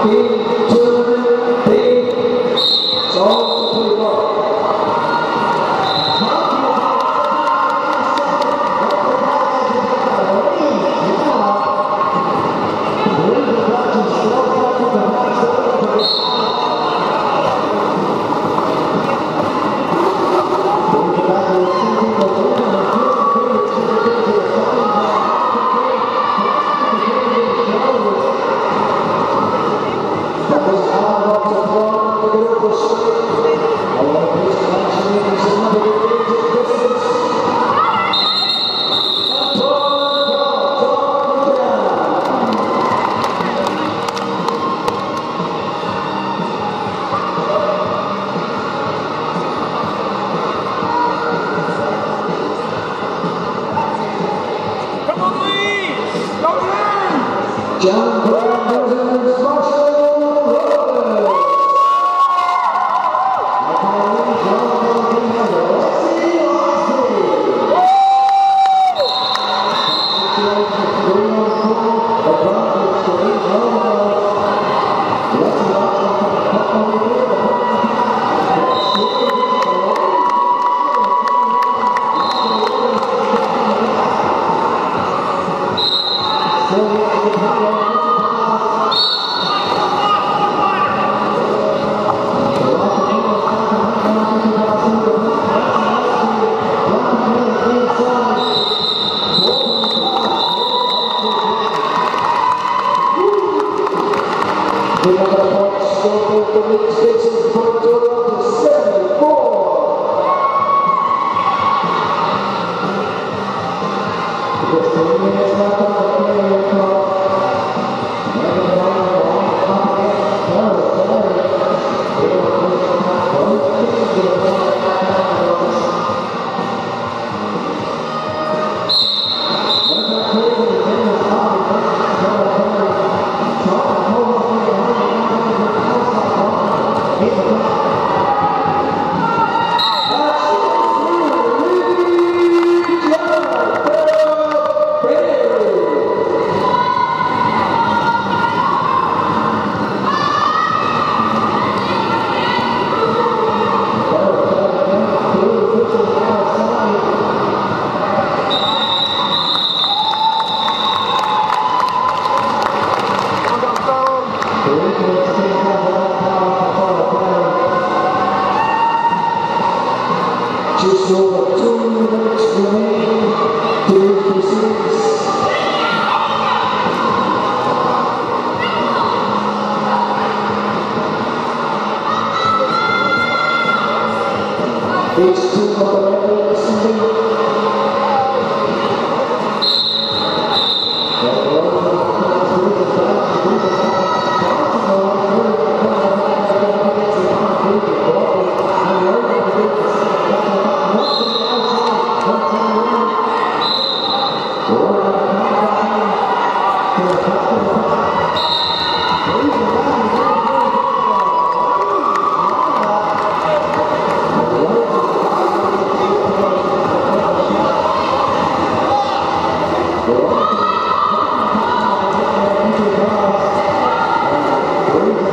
aquele 江河 We're going to stop the Cristo. Gracias.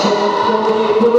Chúng.